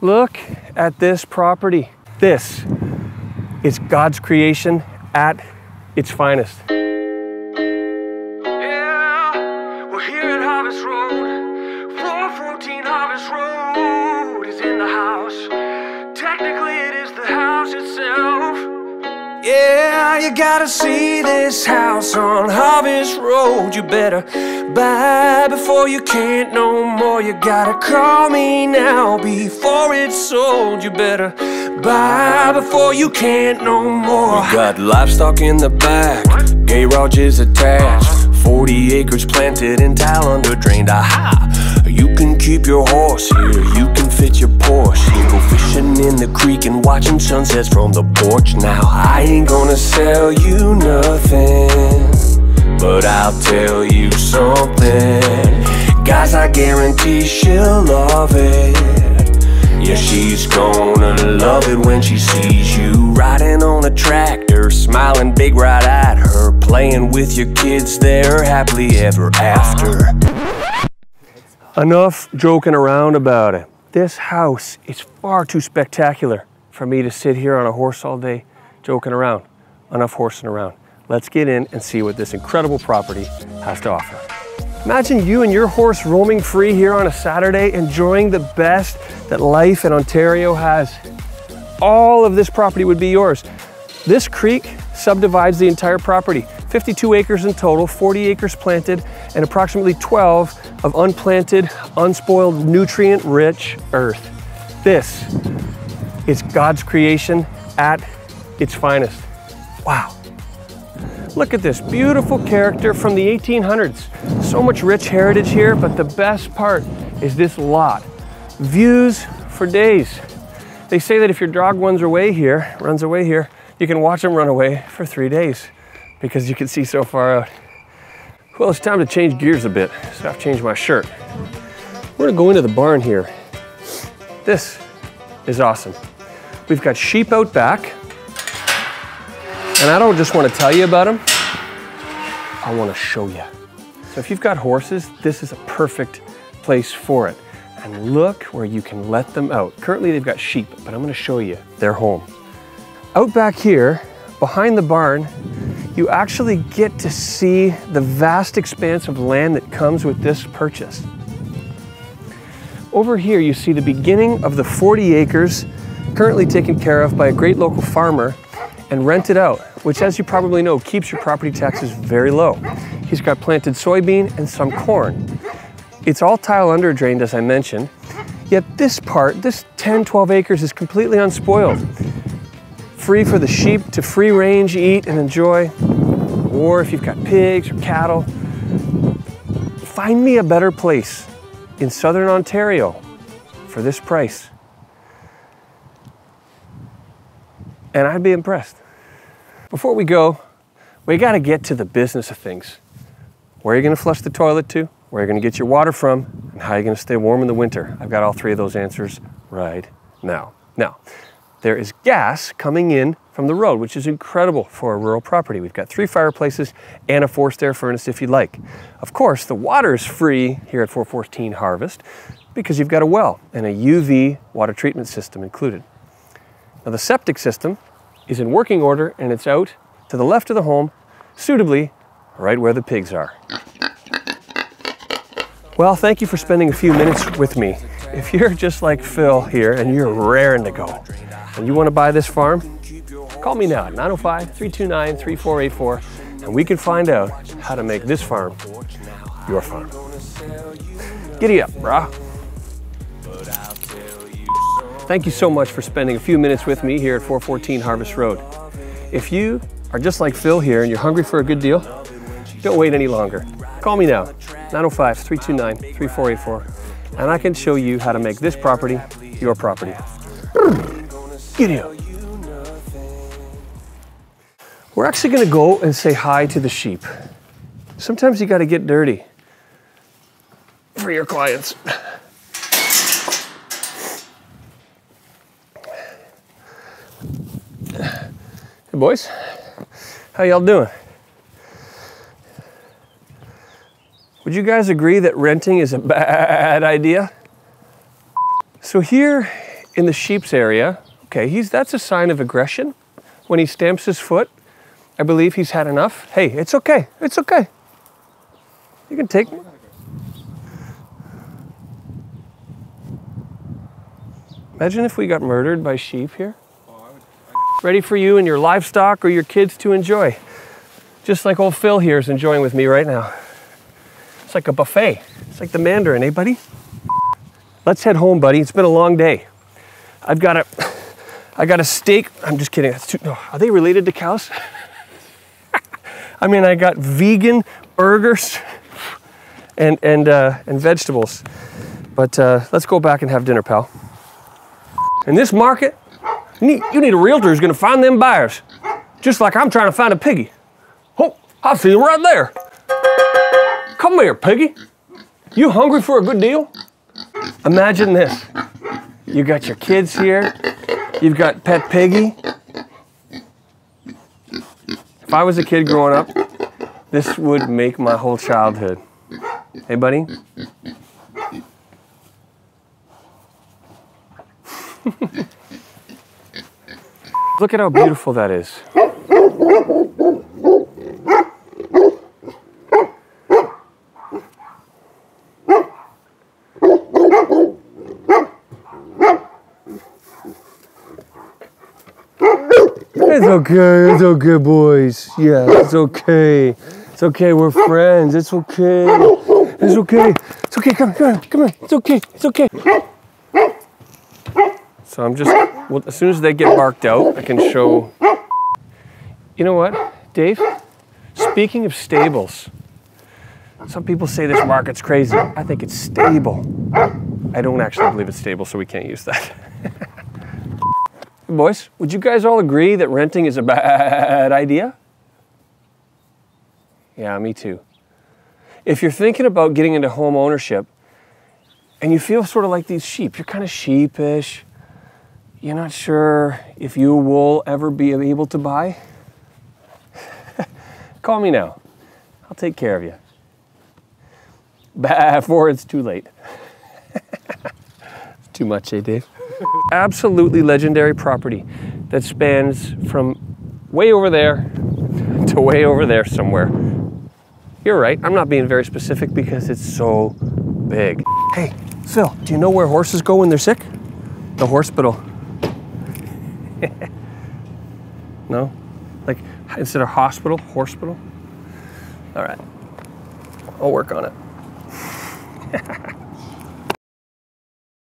Look at this property. This is God's creation at its finest. Gotta see this house on Harvest Road. You better buy before you can't no more. You gotta call me now before it's sold. You better buy before you can't no more. We got livestock in the back, garage is attached. 40 acres planted and tile under drained. Aha! You can keep your horse here, you can fit your Porsche. Go fishing in the creek and watching sunsets from the porch. Now, I ain't gonna sell you nothing, but I'll tell you something. Guys, I guarantee she'll love it. Yeah, she's gonna love it when she sees you riding on a tractor, smiling big right at her, playing with your kids there happily ever after. Enough joking around about it. This house is far too spectacular for me to sit here on a horse all day joking around. Enough horsing around. Let's get in and see what this incredible property has to offer. Imagine you and your horse roaming free here on a Saturday, enjoying the best that life in Ontario has. All of this property would be yours. This creek subdivides the entire property. 52 acres in total, 40 acres planted, and approximately 12 of unplanted, unspoiled, nutrient-rich earth. This is God's creation at its finest. Wow. Look at this beautiful character from the 1800s. So much rich heritage here, but the best part is this lot. Views for days. They say that if your dog runs away here, runs away here, you can watch him run away for three days because you can see so far out. Well, it's time to change gears a bit, so I've changed my shirt. We're gonna go into the barn here. This is awesome. We've got sheep out back, and I don't just wanna tell you about them, I wanna show you. So if you've got horses, this is a perfect place for it. And look where you can let them out. Currently they've got sheep, but I'm gonna show you their home. Out back here, behind the barn, you actually get to see the vast expanse of land that comes with this purchase. Over here, you see the beginning of the 40 acres currently taken care of by a great local farmer and rented out, which as you probably know, keeps your property taxes very low. He's got planted soybean and some corn. It's all tile under drained, as I mentioned, yet this part, this 10, 12 acres is completely unspoiled. Free for the sheep to free range, eat and enjoy, or if you've got pigs or cattle, find me a better place in Southern Ontario for this price. And I'd be impressed. Before we go, we got to get to the business of things. Where are you going to flush the toilet to? Where are you going to get your water from? And how are you going to stay warm in the winter? I've got all three of those answers right now. Now, there is gas coming in from the road, which is incredible for a rural property. We've got three fireplaces and a forced air furnace if you'd like. Of course, the water is free here at 414 Harvest because you've got a well and a UV water treatment system included. Now the septic system is in working order and it's out to the left of the home, suitably right where the pigs are. Well, thank you for spending a few minutes with me. If you're just like Phil here and you're raring to go and you want to buy this farm, call me now at 905 329 3484 and we can find out how to make this farm your farm. Giddy up, brah. Thank you so much for spending a few minutes with me here at 414 Harvest Road. If you are just like Phil here and you're hungry for a good deal, don't wait any longer. Call me now, 905 329 3484, and I can show you how to make this property your property. Giddy up. We're actually to go and say hi to the sheep. Sometimes you got to get dirty for your clients. Boys, how y'all doing? Would you guys agree that renting is a bad idea? So here in the sheep's area. Okay, he's that's a sign of aggression. When he stamps his foot, I believe he's had enough. Hey, it's okay. It's okay. You can take me. Imagine if we got murdered by sheep here. Ready for you and your livestock or your kids to enjoy. Just like old Phil here is enjoying with me right now. It's like a buffet. It's like the Mandarin, eh, buddy? Let's head home, buddy. It's been a long day. I've got a, I got a steak. I'm just kidding. That's too, no. Are they related to cows? I mean, I got vegan burgers and and uh, and vegetables. But uh, let's go back and have dinner, pal. In this market, you need, you need a realtor who's to find them buyers, just like I'm trying to find a piggy. Oh, I see him right there. Come here, piggy. You hungry for a good deal? Imagine this. You got your kids here. You've got pet piggy. If I was a kid growing up, this would make my whole childhood. Hey, buddy. Look at how beautiful that is. It's okay, it's okay, boys. Yeah, it's okay. It's okay, we're friends. It's okay. It's okay. It's okay, come, come, come on. It's okay, it's okay. So I'm just, well, as soon as they get barked out, I can show. You know what, Dave? Speaking of stables, some people say this market's crazy. I think it's stable. I don't actually believe it's stable, so we can't use that. Boys, would you guys all agree that renting is a bad idea? Yeah, me too. If you're thinking about getting into home ownership and you feel sort of like these sheep, you're kind of sheepish, you're not sure if you will ever be able to buy, call me now. I'll take care of you. Before it's too late. too much, eh, Dave? Absolutely legendary property that spans from way over there to way over there somewhere. You're right, I'm not being very specific because it's so big. Hey, Phil, do you know where horses go when they're sick? The hospital. no? Like instead of hospital, hospital? All right. I'll work on it.